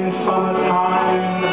In time.